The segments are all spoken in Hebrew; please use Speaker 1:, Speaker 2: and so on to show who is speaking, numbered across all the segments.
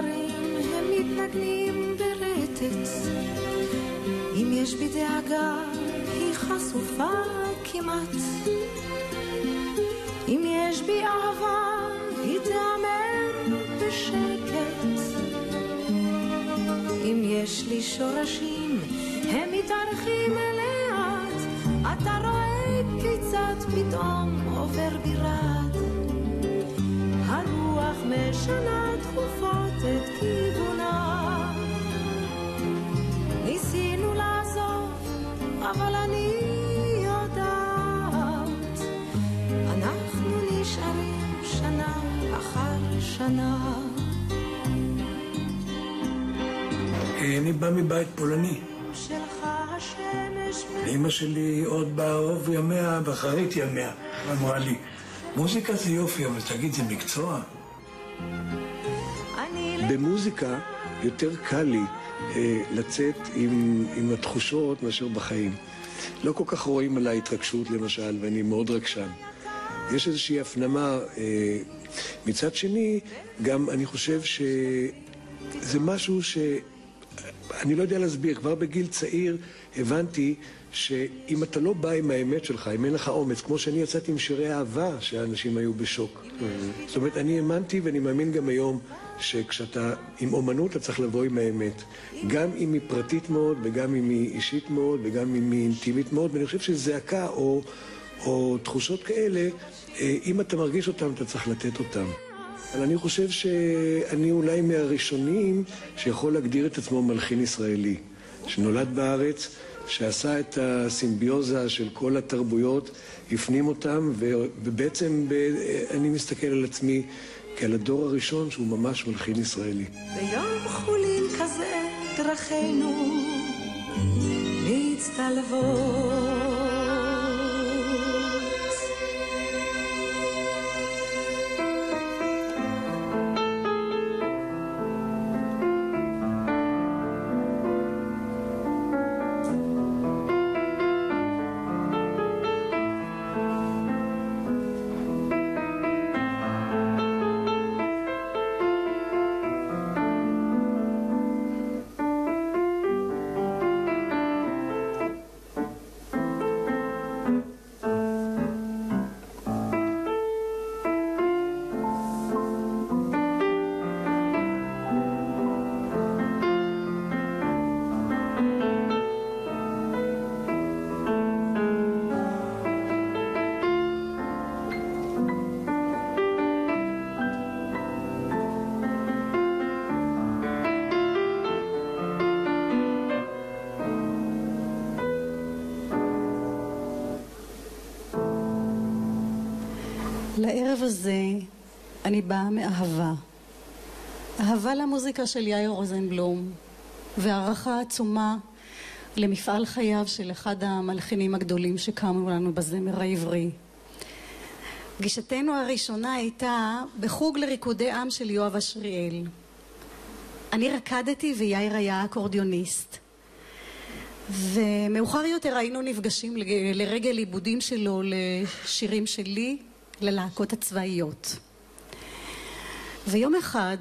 Speaker 1: נשארים, הם מתנגנים ברטט. אם יש בי דאגה, היא חשופה כמעט. אם יש בי אהבה, היא תיאמר בשקט. אם יש לי שורשים, הם מתארחים לאט. אתה רואה כיצד פתאום עובר בירד. הרוח משנה תכופות אבל אני יודעת, אנחנו נשארים שנה אחר שנה.
Speaker 2: אני בא מבית פולני.
Speaker 1: שלך השמש
Speaker 2: אמא שלי עוד בערוב ימיה, באחרית ימיה, אמרה לי, מוזיקה זה יופי, אבל תגיד, זה מקצוע?
Speaker 3: במוזיקה יותר קל לי אה, לצאת עם, עם התחושות מאשר בחיים. לא כל כך רואים עליי התרגשות למשל, ואני מאוד רגשן. יש איזושהי הפנמה. אה, מצד שני, גם אני חושב שזה משהו ש... אני לא יודע להסביר, כבר בגיל צעיר הבנתי שאם אתה לא בא עם האמת שלך, אם אין לך אומץ, כמו שאני יצאתי עם שירי אהבה, שהאנשים היו בשוק. זאת אומרת, אני האמנתי ואני מאמין גם היום שכשאתה עם אומנות אתה צריך לבוא עם האמת. גם אם היא פרטית מאוד, וגם אם היא אישית מאוד, וגם אם היא אינטימית מאוד, ואני חושב שזעקה או, או תחושות כאלה, אה, אם אתה מרגיש אותן, אתה צריך לתת אותן. אבל אני חושב שאני אולי מהראשונים שיכול להגדיר את עצמו מלחין ישראלי, שנולד בארץ, שעשה את הסימביוזה של כל התרבויות, הפנים אותם, ובעצם אני מסתכל על עצמי כעל הדור הראשון שהוא ממש מלחין ישראלי.
Speaker 1: ביום חולין כזה דרכינו מצטלבות.
Speaker 4: לערב הזה אני באה מאהבה. אהבה למוזיקה של יאיר רוזנבלום, והערכה עצומה למפעל חייו של אחד המלחינים הגדולים שקמו לנו בזמר העברי. פגישתנו הראשונה הייתה בחוג לריקודי עם של יואב אשריאל. אני רקדתי ויאיר היה אקורדיוניסט. ומאוחר יותר היינו נפגשים לרגל עיבודים שלו לשירים שלי, ללהקות הצבאיות. ויום אחד,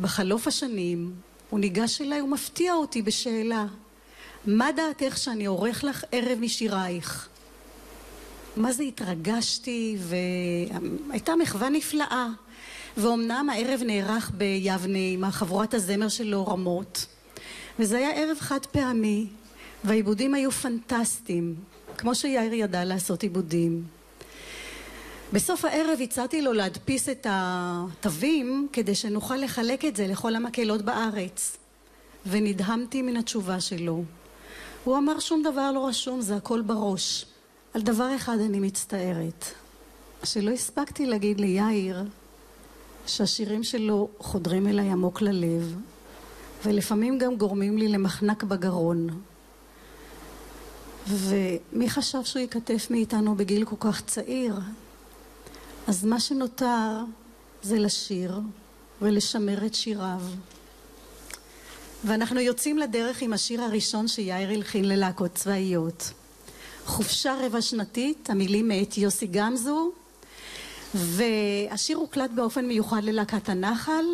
Speaker 4: בחלוף השנים, הוא ניגש אליי ומפתיע אותי בשאלה: מה דעתך שאני עורך לך ערב משירייך? מה זה התרגשתי, והייתה מחווה נפלאה. ואומנם הערב נערך ביבנה עם החבורת הזמר שלו רמות, וזה היה ערב חד פעמי, והעיבודים היו פנטסטיים, כמו שיאיר ידע לעשות עיבודים. בסוף הערב הצעתי לו להדפיס את התווים כדי שנוכל לחלק את זה לכל המקהלות בארץ, ונדהמתי מן התשובה שלו. הוא אמר שום דבר לא רשום, זה הכל בראש. על דבר אחד אני מצטערת, שלא הספקתי להגיד ליאיר שהשירים שלו חודרים אליי עמוק ללב, ולפעמים גם גורמים לי למחנק בגרון. ומי חשב שהוא ייכתב מאיתנו בגיל כל כך צעיר? אז מה שנותר זה לשיר ולשמר את שיריו. ואנחנו יוצאים לדרך עם השיר הראשון שיאיר הלחין ללהקות צבאיות. חופשה רבע שנתית, המילים מאת יוסי גמזו, והשיר הוקלט באופן מיוחד ללהקת הנחל.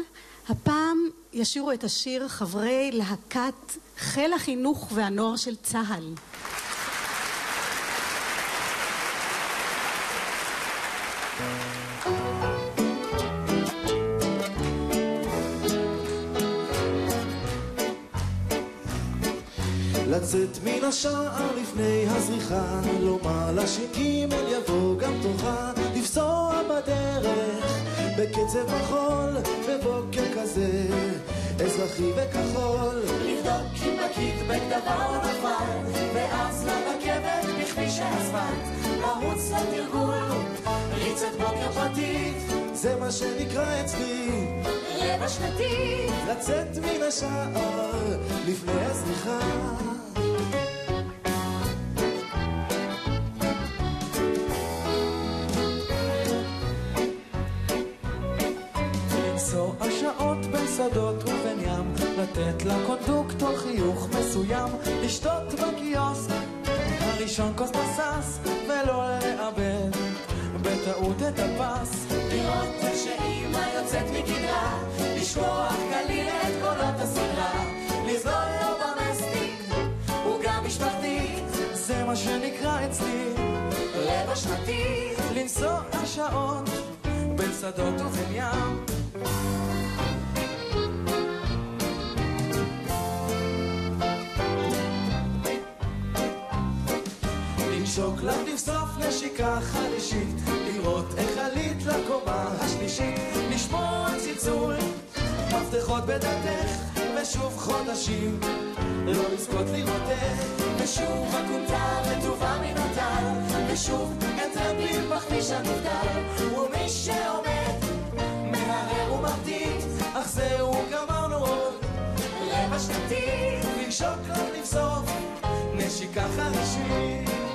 Speaker 4: הפעם ישירו את השיר חברי להקת חיל החינוך והנוער של צה"ל.
Speaker 5: השער לפני הזריחה, לומר לה שג' יבוא גם תורך, לפסוע בדרך בקצב מחול, בבוקר כזה, אזרחי וכחול.
Speaker 6: לבדוק אם בקיטבק דבר נפל, ואז לרכבת בכביש האספלט, לרוץ לתרגול, ריצת בוקר פרטית.
Speaker 5: זה מה שנקרא אצלי
Speaker 6: רבע שנתית.
Speaker 5: לצאת מן השער לפני הזריחה. לתת לקונדוקטור חיוך מסוים, לשתות בקיוסק, הראשון כוס בסס, ולא לאבד בטעות את הפס.
Speaker 6: לראות שאימא יוצאת מגדרה, לשכוח כליל את קולות הסדרה, לזלול לו במסטיק, עוגה משפחתית,
Speaker 5: זה מה שנקרא אצלי
Speaker 6: רבע שנתית.
Speaker 5: לנסוע שעות בין שדות ובין ים. לנשוק לך לבסוף נשיקה חלישית, לראות איך עלית לקומה השלישית, לשמוע צלצול, מפתחות בדלתך, ושוב חודשים, לא לזכות לראותך,
Speaker 6: ושוב הכומתה רטובה הטל, ושוב את רבי בכביש הנבדל, ומי שעומד
Speaker 5: מהרר ומרטיט, אך זהו גמרנו עוד,
Speaker 6: רבע שנתית.
Speaker 5: לנשוק לך לבסוף, נשיקה חלישית.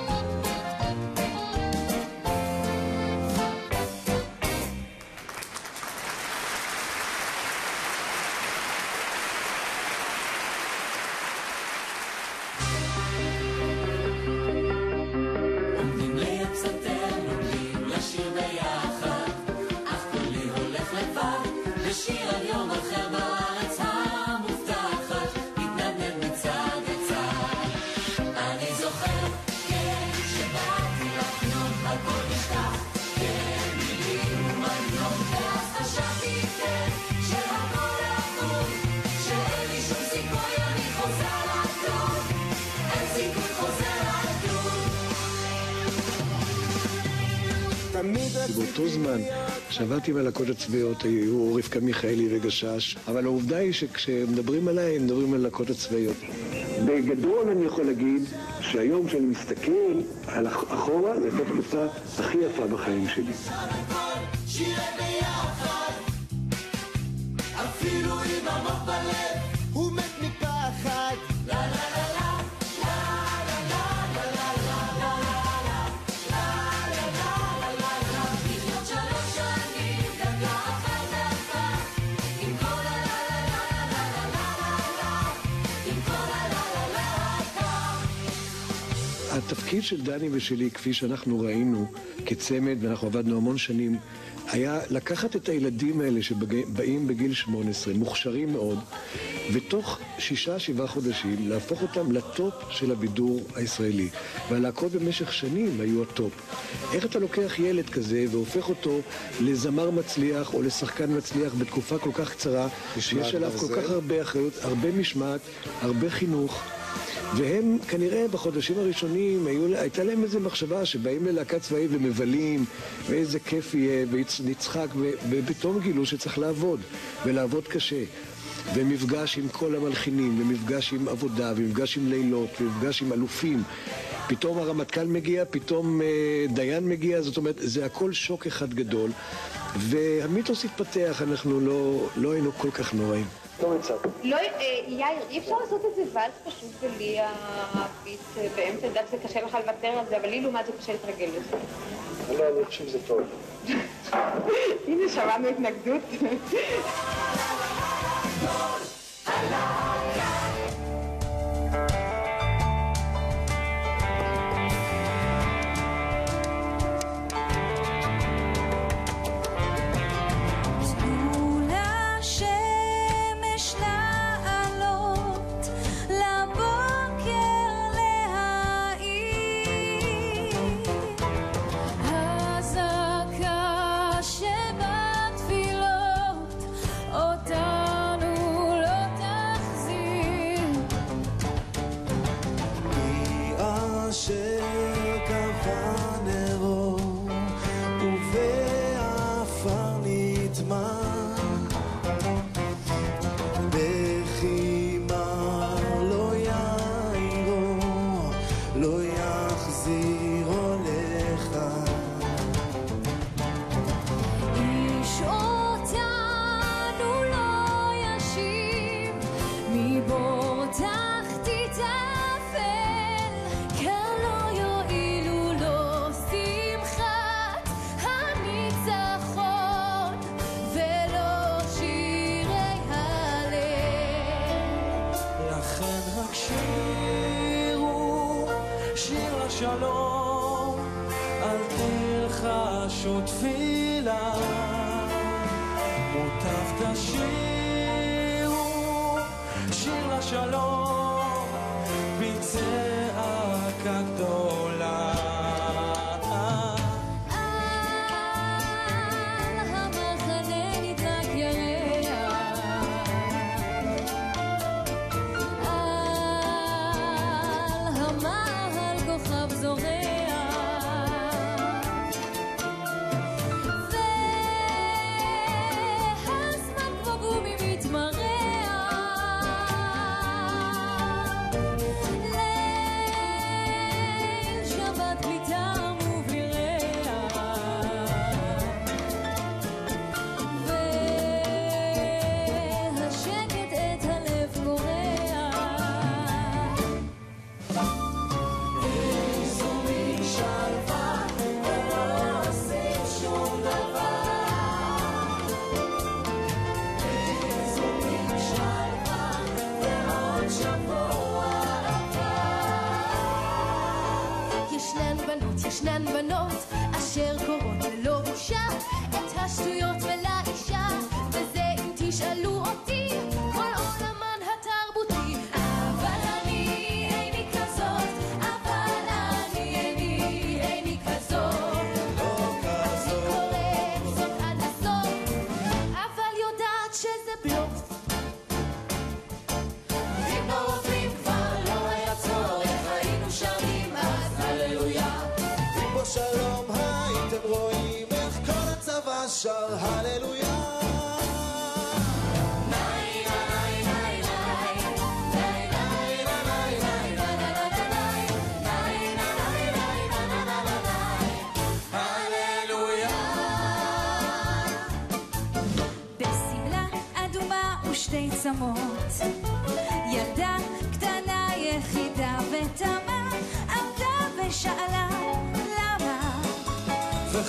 Speaker 3: באותו זמן שעבדתי בלהקות הצבאיות היו רבקה מיכאלי וגשש, אבל העובדה היא שכשמדברים עליי, מדברים על הלהקות הצבאיות. בגדול אני יכול להגיד שהיום כשאני מסתכל על אח- אחורה, זו הייתה התקופה הכי יפה בחיים שלי.
Speaker 6: אפילו אם עמוק בלב,
Speaker 5: הוא מת מפחד,
Speaker 3: התפקיד של דני ושלי, כפי שאנחנו ראינו כצמד, ואנחנו עבדנו המון שנים, היה לקחת את הילדים האלה שבאים בגיל 18, מוכשרים מאוד, ותוך שישה, שבעה חודשים להפוך אותם לטופ של הבידור הישראלי. והלהקות במשך שנים היו הטופ. איך אתה לוקח ילד כזה והופך אותו לזמר מצליח או לשחקן מצליח בתקופה כל כך קצרה, שיש עליו כל כך הרבה אחריות, הרבה משמעת, הרבה חינוך. והם כנראה בחודשים הראשונים היו, הייתה להם איזו מחשבה שבאים ללהקה צבאית ומבלים ואיזה כיף יהיה ונצחק ופתאום גילו שצריך לעבוד ולעבוד קשה. ומפגש עם כל המלחינים ומפגש עם עבודה ומפגש עם לילות ומפגש עם אלופים. פתאום הרמטכ"ל מגיע, פתאום אה, דיין מגיע, זאת אומרת זה הכל שוק אחד גדול. והמיתוס התפתח, אנחנו לא, לא היינו כל כך נוראים. לא מצאתי.
Speaker 7: לא, אה, יאיר, אי אפשר לעשות את זה ואלס פשוט בלי הביט אה, באמצע, אני יודעת שזה קשה לך לוותר על זה, אבל לי לעומת זה קשה להתרגל לזה.
Speaker 3: לא, אני חושב שזה טוב.
Speaker 7: הנה, שמענו התנגדות.
Speaker 8: תנו לשמש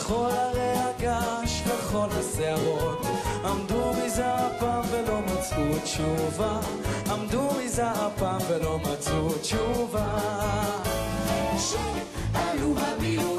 Speaker 5: כחול הרי הגש, כחול בשערות. עמדו מזעפם ולא מצאו תשובה. עמדו מזעפם ולא מצאו תשובה.
Speaker 8: שעלו
Speaker 5: הבילו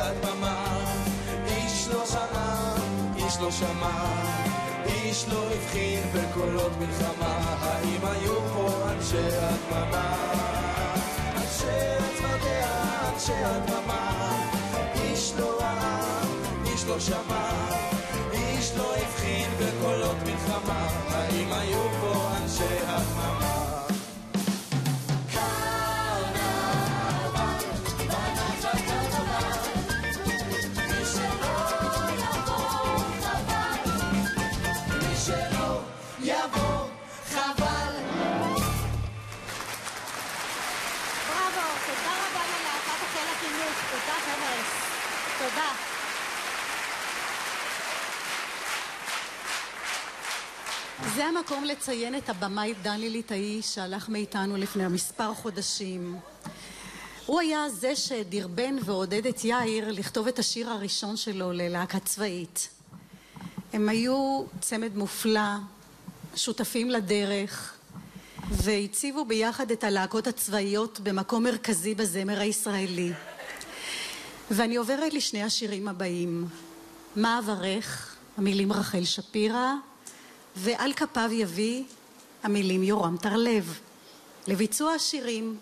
Speaker 5: הדממה. איש לא שמע, איש לא שמע, איש לא הבחין בקולות מלחמה. האם היו פה אנשי הדממה? אנשי הצפרדע, אנשי הדממה. איש לא ראה, איש לא שמע.
Speaker 4: זה המקום לציין את הבמאי דני ליטאי שהלך מאיתנו לפני מספר חודשים. הוא היה זה שדרבן ועודד את יאיר לכתוב את השיר הראשון שלו ללהקה צבאית. הם היו צמד מופלא, שותפים לדרך, והציבו ביחד את הלהקות הצבאיות במקום מרכזי בזמר הישראלי. ואני עוברת לשני השירים הבאים. מה אברך, המילים רחל שפירא, ועל כפיו יביא, המילים יורם טרלב. לביצוע השירים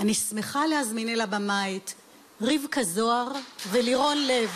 Speaker 4: אני שמחה להזמין אל הבמה את רבקה זוהר ולירון לב.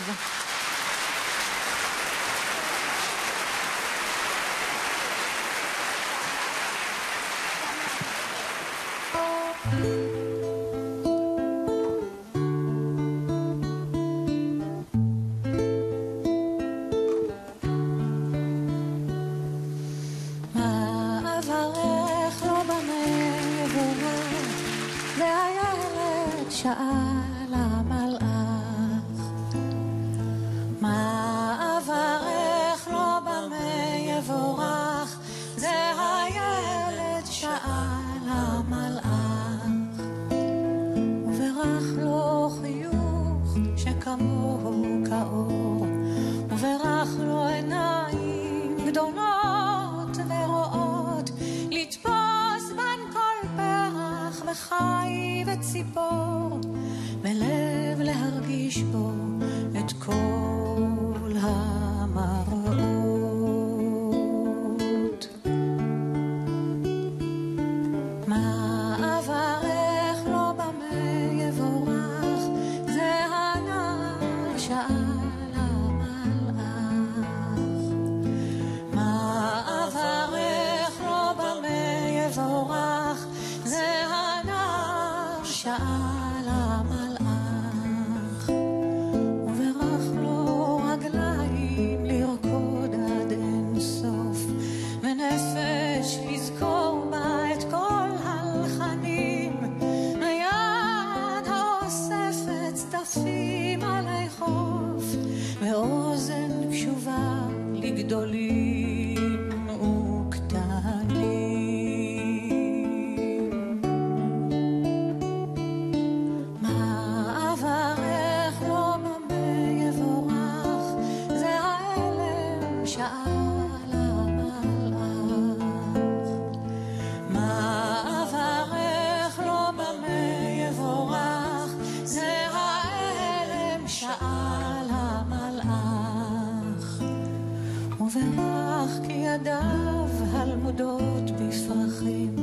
Speaker 9: וברך כי ידיו הלמודות בפרחים,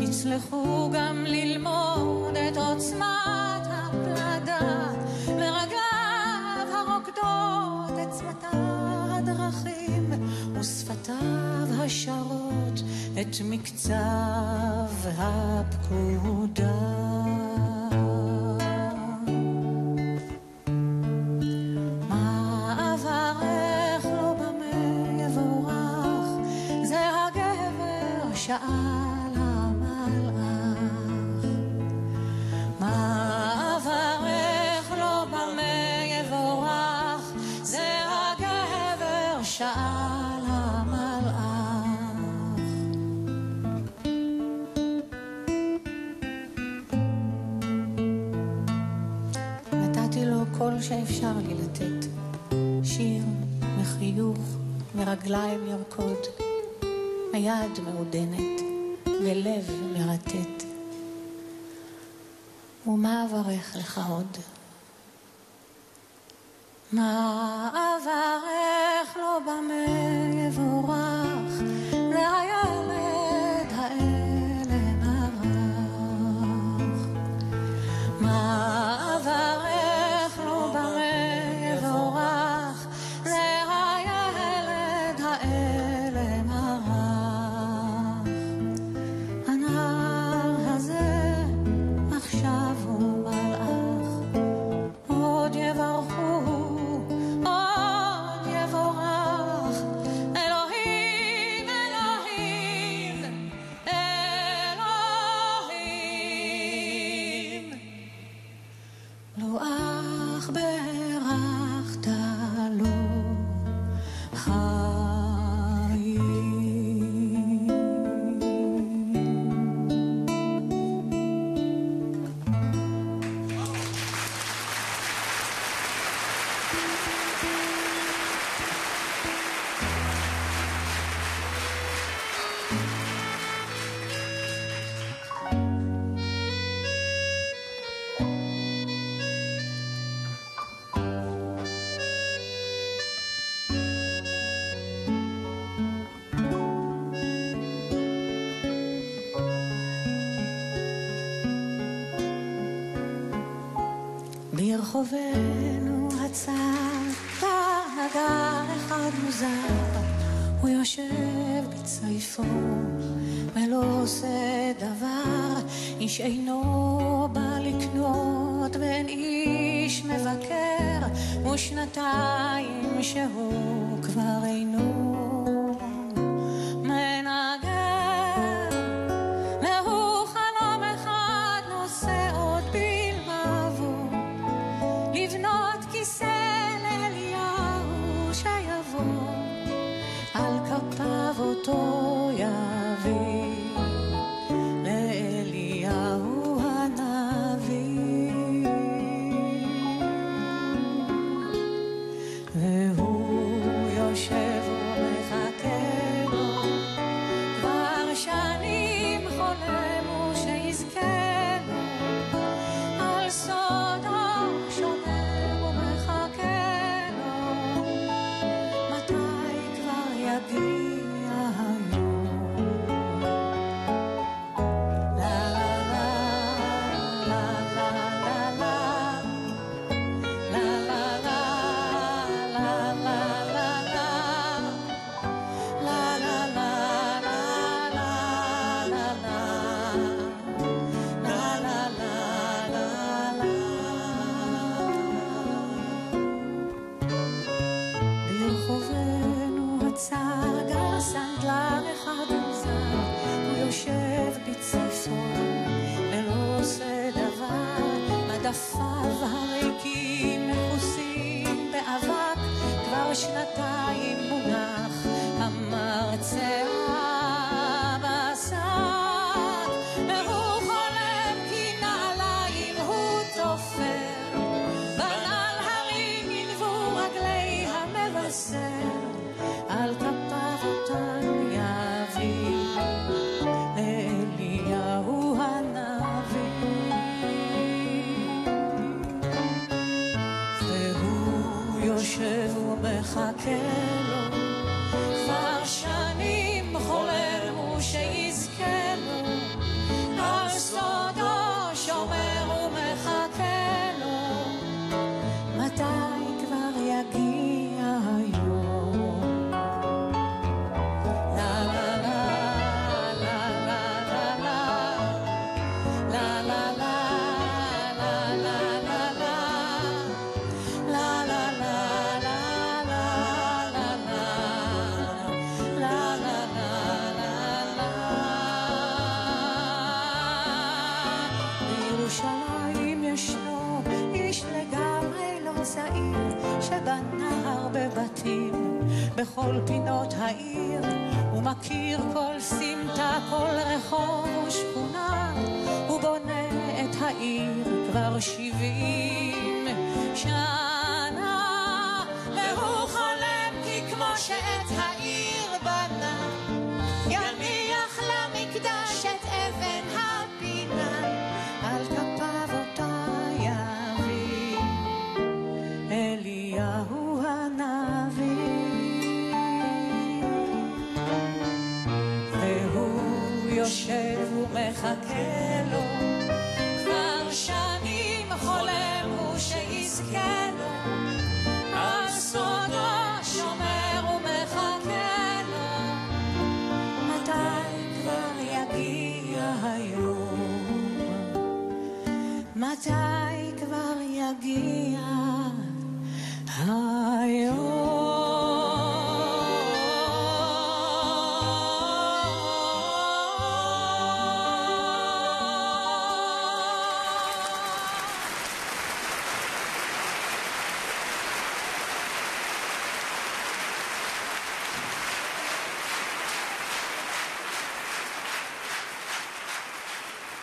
Speaker 9: יצלחו גם ללמוד את עוצמת הפלדה, ורגליו הרוקדות את צמתה הדרכים, ושפתיו השרות את מקצב הפקודה. ורגליים לרקוד, היד מעודנת ולב מרטט. ומה אברך לך עוד? מה אברך לו במה יבורך, והילד ברחובנו הצר, פגר אחד מוזר, הוא יושב בצריפו ולא עושה דבר, איש אינו can. מחכה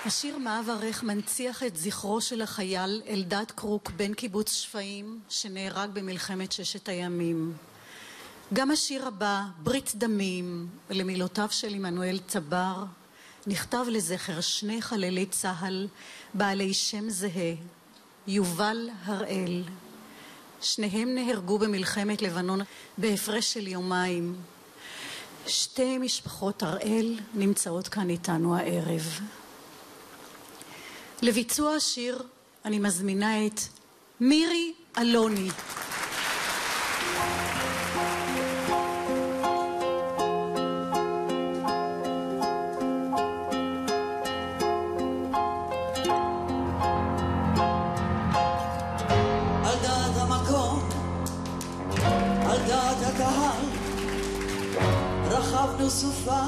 Speaker 4: השיר מאב הרך מנציח את זכרו של החייל אלדד קרוק בן קיבוץ שפיים שנהרג במלחמת ששת הימים. גם השיר הבא, "ברית דמים", למילותיו של עמנואל צבר, נכתב לזכר שני חללי צה"ל בעלי שם זהה, יובל הראל. שניהם נהרגו במלחמת לבנון בהפרש של יומיים. שתי משפחות הראל נמצאות כאן איתנו הערב. לביצוע השיר אני מזמינה את מירי אלוני.
Speaker 10: סופה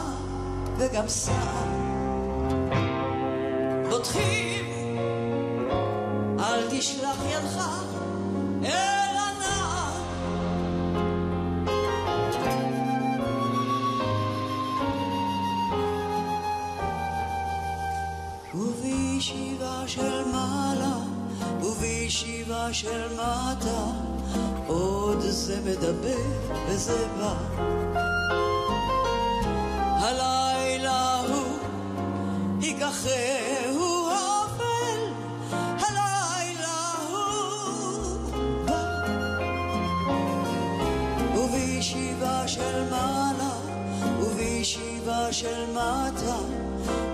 Speaker 10: וגם סער ובישיבה של מטה עוד זה מדבר וזה בא. הלילה הוא ייקחהו האפל הלילה הוא בא. ובישיבה של מעלה ובישיבה של מטה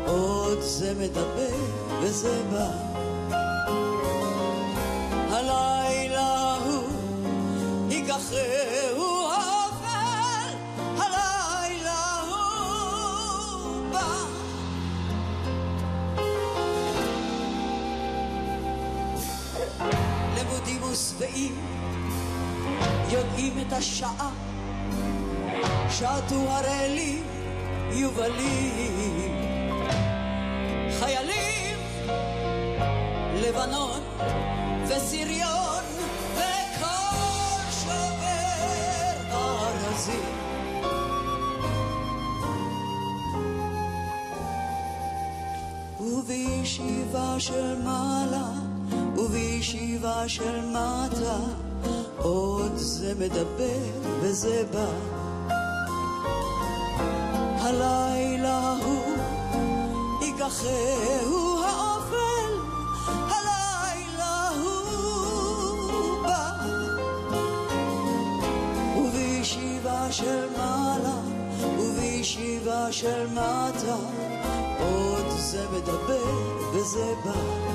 Speaker 10: עוד זה מדבר וזה בא את השעה. שעטו הראלי יובלים. חיילים לבנון וסריון וכל שובר ארזים ובישיבה של מעלה ובישיבה של מטה עוד זה מדבר וזה בא. הלילה הוא ייקחהו האופל הלילה הוא בא. ובישיבה של מעלה ובישיבה של מטה עוד זה מדבר וזה בא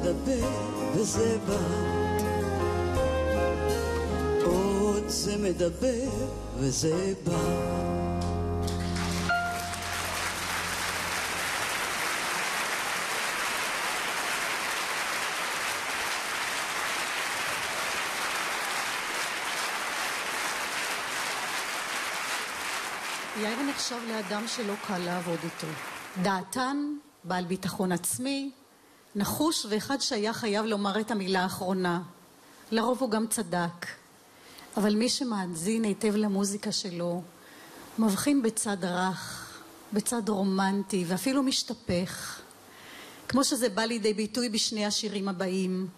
Speaker 10: מדבר וזה בא עוד זה מדבר וזה בא
Speaker 4: יאיר נחשב לאדם שלא קל לעבוד איתו. דעתן, בעל ביטחון עצמי, נחוש ואחד שהיה חייב לומר את המילה האחרונה. לרוב הוא גם צדק. אבל מי שמאזין היטב למוזיקה שלו, מבחין בצד רך, בצד רומנטי ואפילו משתפך. כמו שזה בא לידי ביטוי בשני השירים הבאים,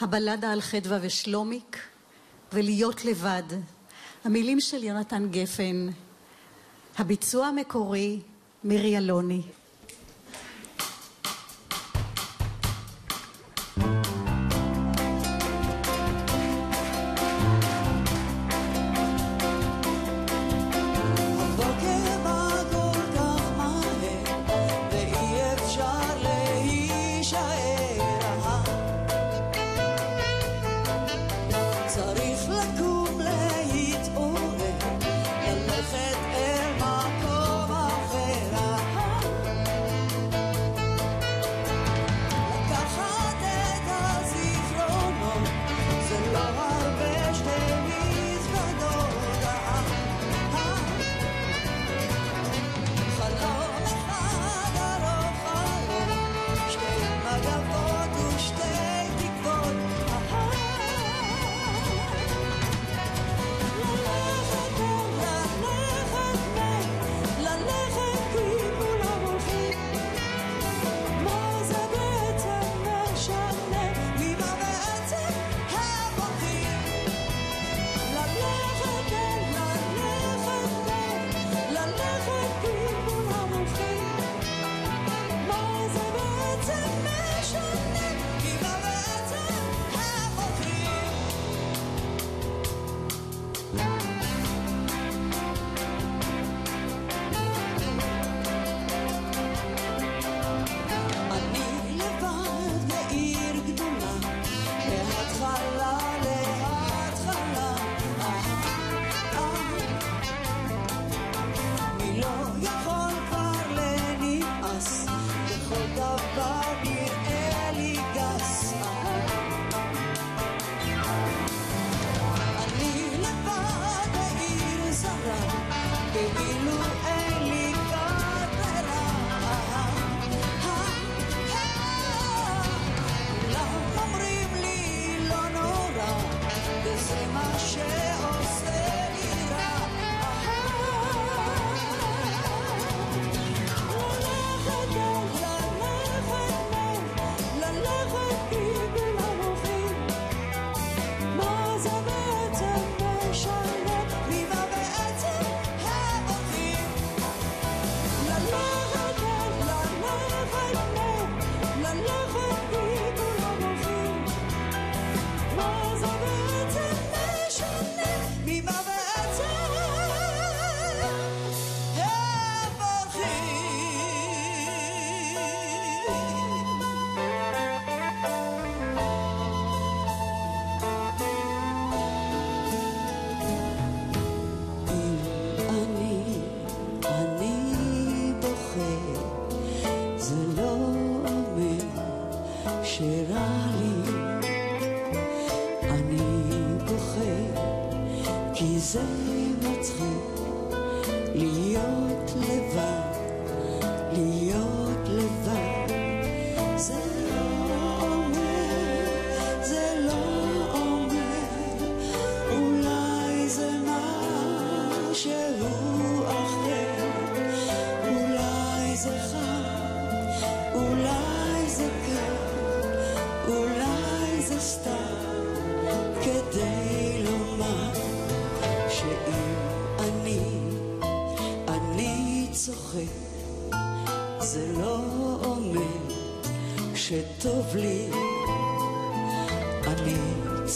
Speaker 4: הבלדה על חדווה ושלומיק, ולהיות לבד. המילים של יונתן גפן,
Speaker 10: הביצוע המקורי, מירי אלוני.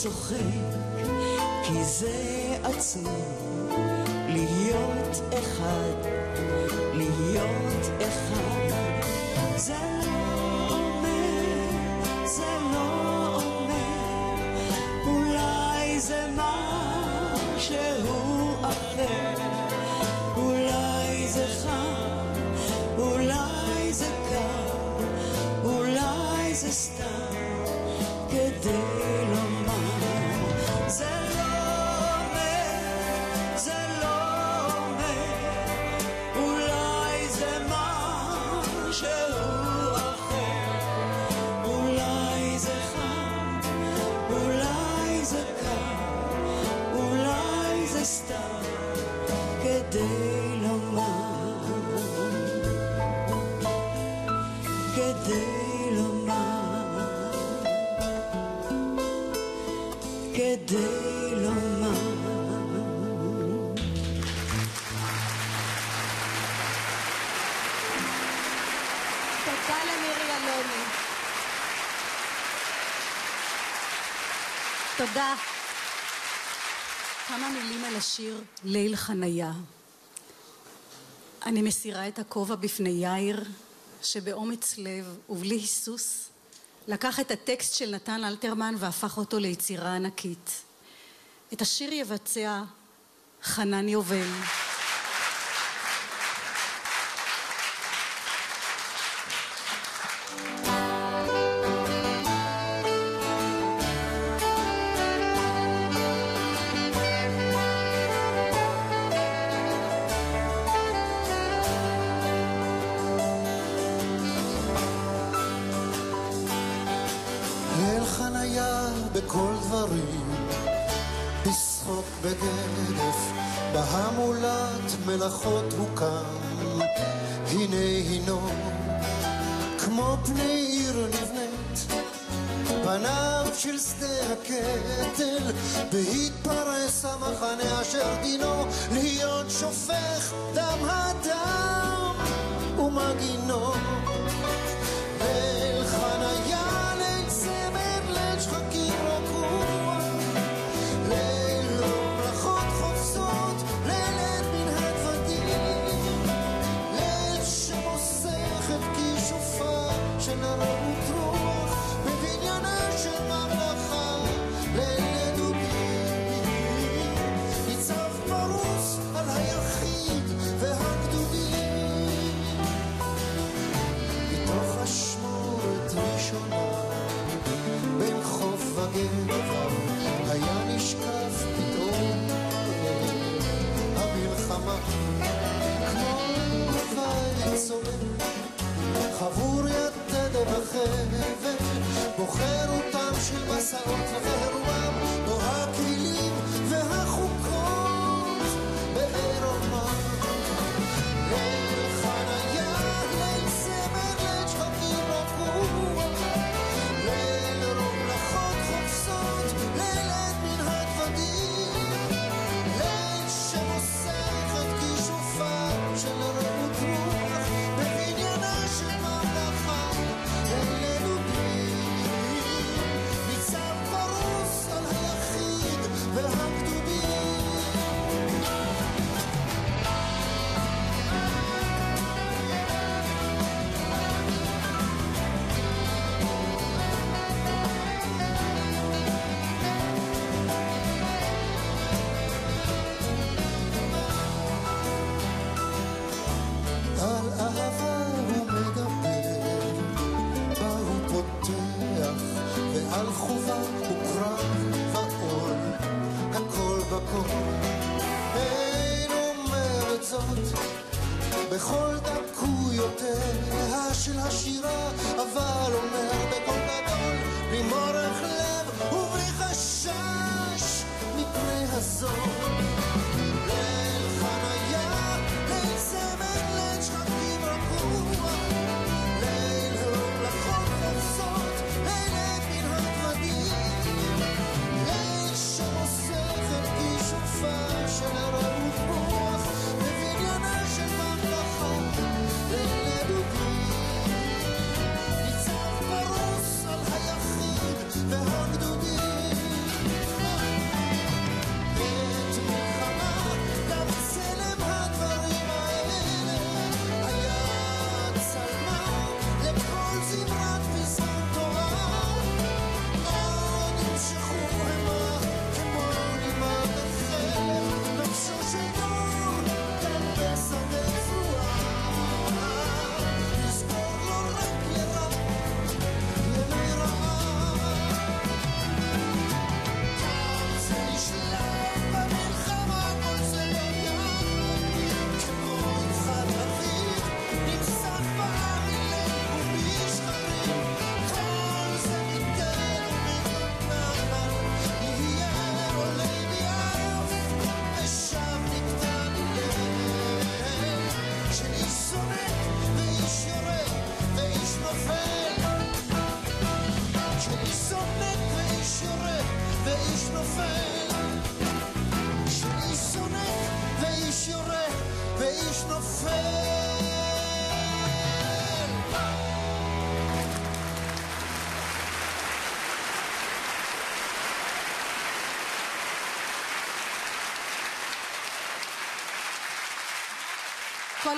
Speaker 11: צוחק כי זה עצוב להיות אחד, להיות אחד. זה
Speaker 4: תודה. כמה מילים על השיר ליל חניה. אני מסירה את הכובע בפני יאיר, שבאומץ לב ובלי היסוס לקח את הטקסט של נתן אלתרמן והפך אותו ליצירה ענקית. את השיר יבצע חנן יובל.
Speaker 12: ומגינו. ליל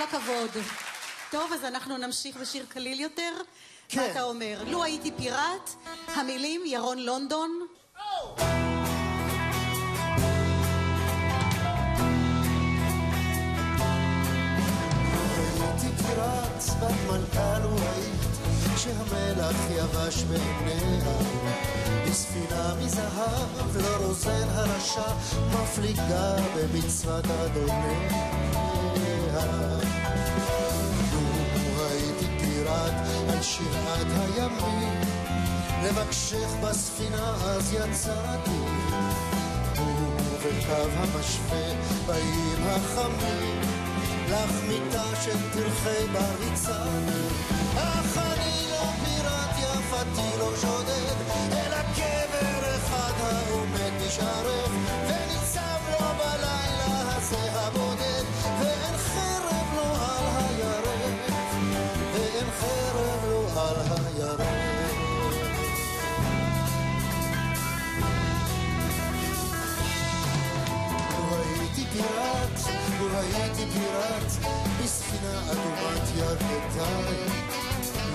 Speaker 4: הכבוד. טוב, אז אנחנו נמשיך בשיר קליל יותר?
Speaker 12: כן.
Speaker 4: מה אתה אומר? לו הייתי פיראט, המילים ירון לונדון.
Speaker 12: הייתי פיראט, בת מנכ"ל והיית, שהמלח יבש בעיניה. בספינה מזהב, לא רוזן הרשע, מפליגה במצוות אדוניה. על שירת הימים, לבקשך בספינה אז יצאתי. ובקו המשווה באים החמים, לך מיטה של פרחי בריצה. אך אני לא פיראט יפתי לא שודד, אלא קבר אחד העומד נשארף, פיראט, לו הייתי פיראט, בספינה אדומת ירכתיים.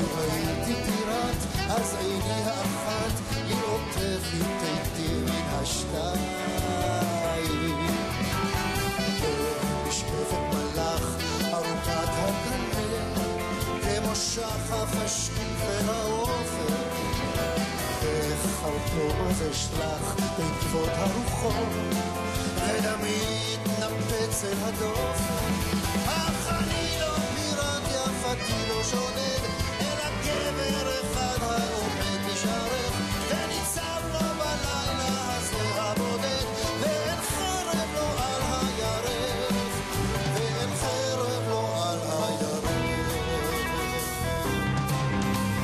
Speaker 12: לו הייתי פיראט, אז עיני האחת לראותך התייתי מן השתיים. משקפת מלאך ארוכת הגנה, כמו שחף השקיף והאופק. החרטום הזה שלח בעקבות הרוחות, ודמי אל הדופן. אך אני לא פיראט יפתי לא שודד, אלא גבר אחד העומד נשארך, וניצב לו בלילה הזה הבודד, ואין חרב לו על הירך, ואין חרב לו על הירך.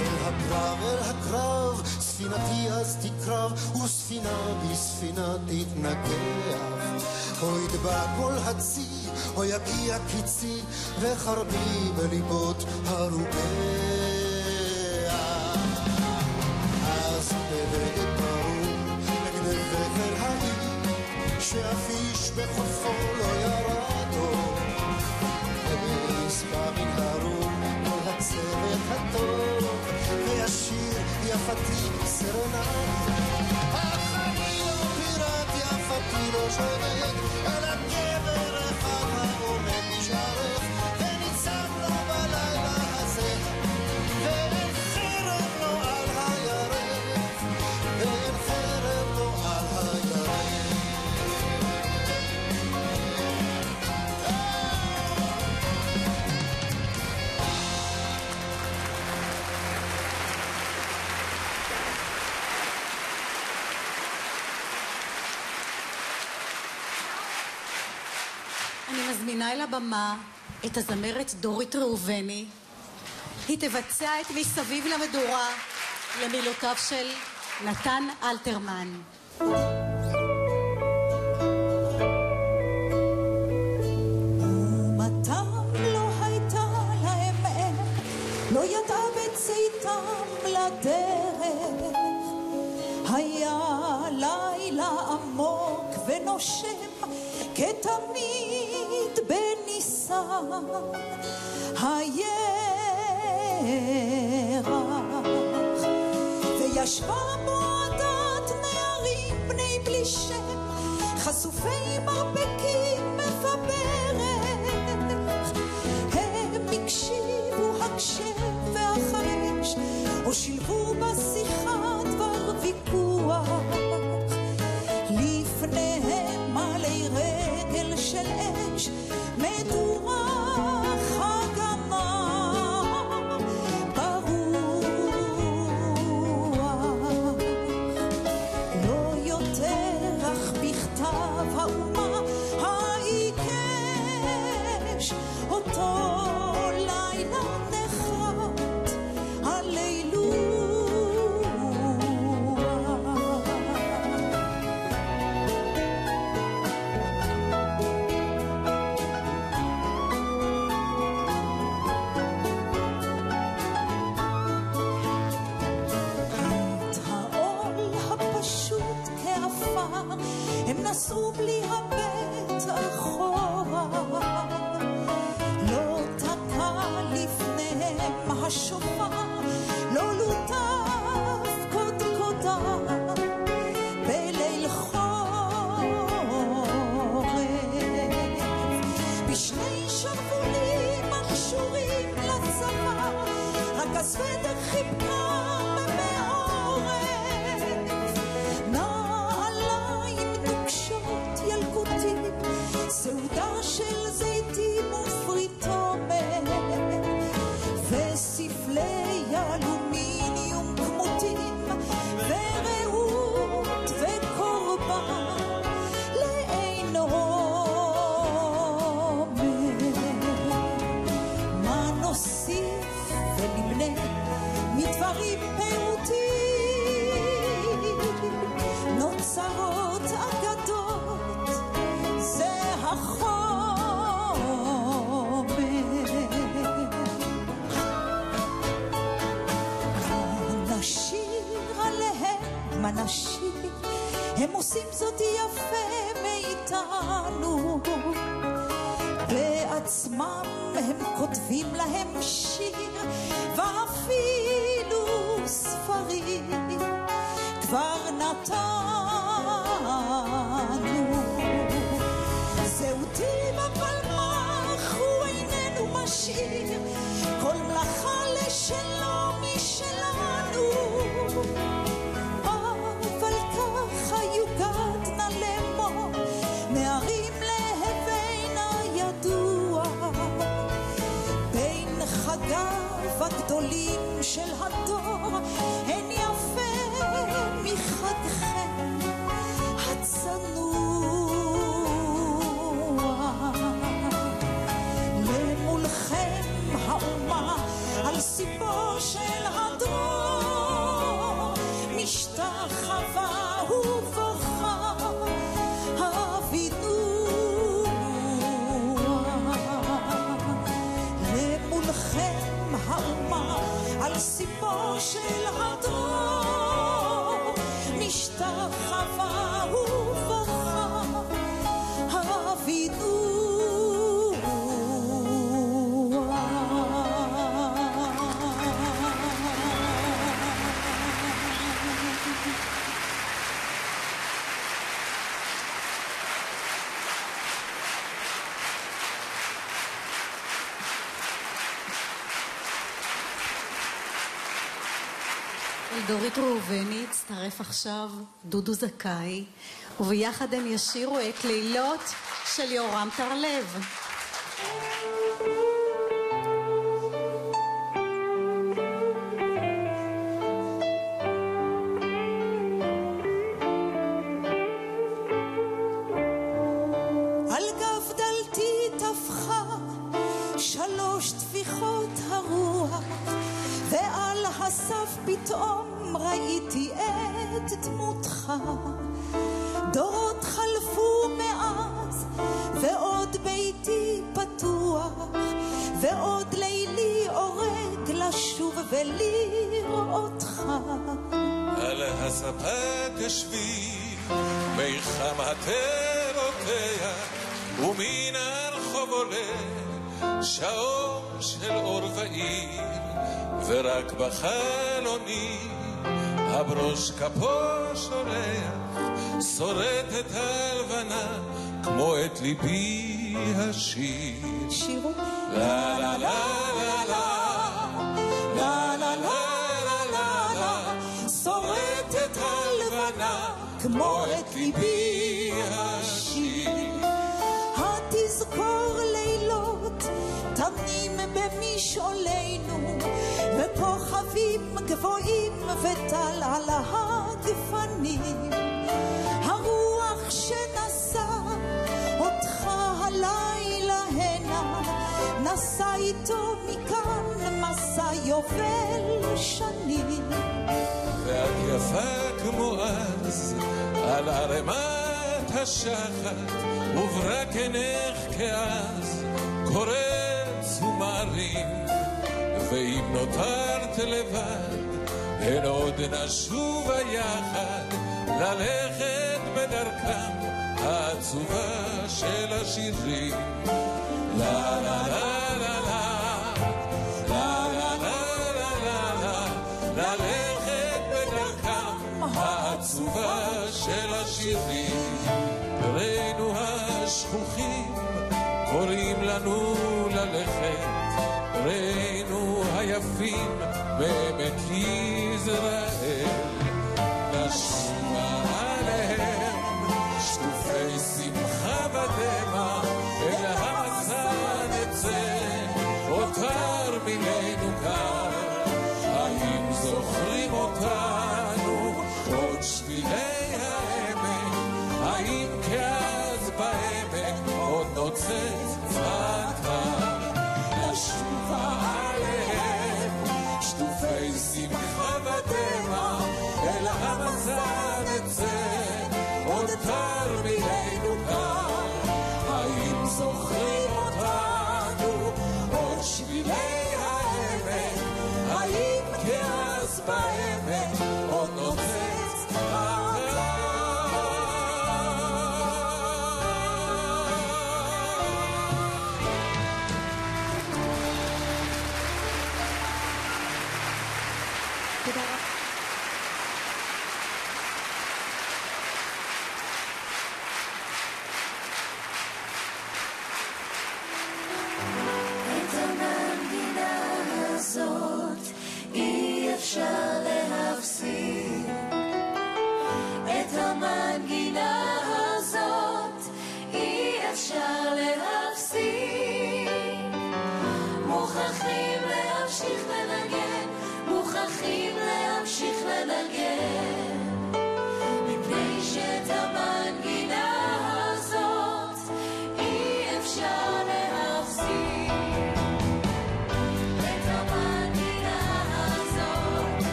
Speaker 12: אל הקרב, אל הקרב, ספינתי אז תקרב, וספינה בספינה תתנגח. או ידבק כל הצי, או יגיע קיצי, וחרבי בליבות הרוגע. אז בבגד ברור, נגדך אל העיר, שאף איש בחופו לא ירד עוד. ויספע מן הרום כל הצוות הטוב, וישיר יפתי סרנד. אך אני לא פיראט יפתי לא שודד, אלא גבר אחד
Speaker 4: אל הבמה את הזמרת דורית ראובני. היא תבצע את מסביב למדורה למילותיו של נתן אלתרמן.
Speaker 13: לא לא. היה לילה עמוק ונושם, כתמיד בניסן. הירח וישבה מועדת נערים בני בלי שם, חשופי מרפקים מבברך. הם הקשיבו הקשב והחרש, או שילבו בשיחה דבר ויכוח. עושים זאת יפה מאיתנו. בעצמם הם כותבים להם שיר ואפילו ספרים. כבר נתנו
Speaker 4: דורית ראובני הצטרף עכשיו דודו זכאי, וביחד הם ישירו את לילות של יורם טרלב.
Speaker 13: את דמותך. דורות חלפו מאז ועוד ביתי פתוח ועוד לילי אורג לשוב ולראותך
Speaker 14: על הספה תשבי, מחמתיה רותח, ומן הרחוב עולה שעון של אור ועיר, ורק בחלוני הברוש כפו שולח, שורטת הלבנה כמו את ליבי השיר.
Speaker 13: שירו
Speaker 14: לה לה לה לה לה
Speaker 13: לה לה לה לה לה שורטת הלבנה כמו את ליבי השיר התזכור לילות תמים במשעולנו וכוכבים גבוהים וטל על הגפנים הרוח שנשא אותך הלילה הנה נשא איתו מכאן מסע יובל שנים.
Speaker 14: ואת יפה כמו אז, על ערימת השחת, וברק עינך כאז, קורץ הערים, ואם נותרת לבד, הן עוד נשובה יחד, ללכת בדרכם העצובה של השירים. לה לה לה baby, tea.